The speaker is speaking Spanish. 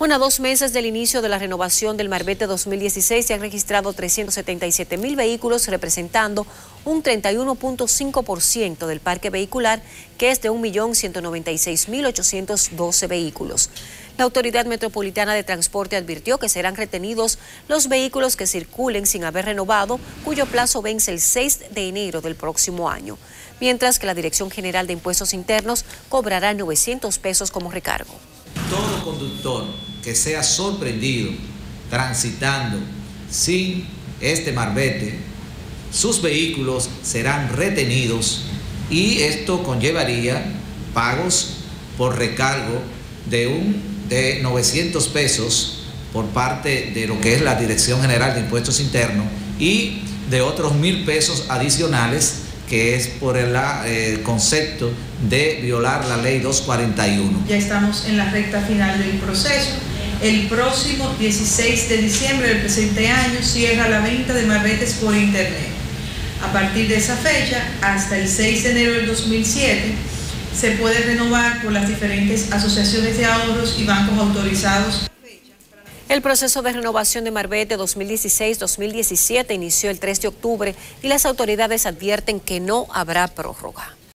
Bueno, dos meses del inicio de la renovación del Marbete 2016 se han registrado 377 mil vehículos, representando un 31.5% del parque vehicular, que es de 1.196.812 vehículos. La Autoridad Metropolitana de Transporte advirtió que serán retenidos los vehículos que circulen sin haber renovado, cuyo plazo vence el 6 de enero del próximo año, mientras que la Dirección General de Impuestos Internos cobrará 900 pesos como recargo. Todo conductor que sea sorprendido transitando sin este marbete, sus vehículos serán retenidos y esto conllevaría pagos por recargo de un de 900 pesos por parte de lo que es la Dirección General de Impuestos Internos y de otros mil pesos adicionales que es por el eh, concepto de violar la ley 241. Ya estamos en la recta final del proceso. El próximo 16 de diciembre del presente año cierra la venta de marbetes por internet. A partir de esa fecha, hasta el 6 de enero del 2007, se puede renovar por las diferentes asociaciones de ahorros y bancos autorizados. El proceso de renovación de Marbete 2016-2017 inició el 3 de octubre y las autoridades advierten que no habrá prórroga.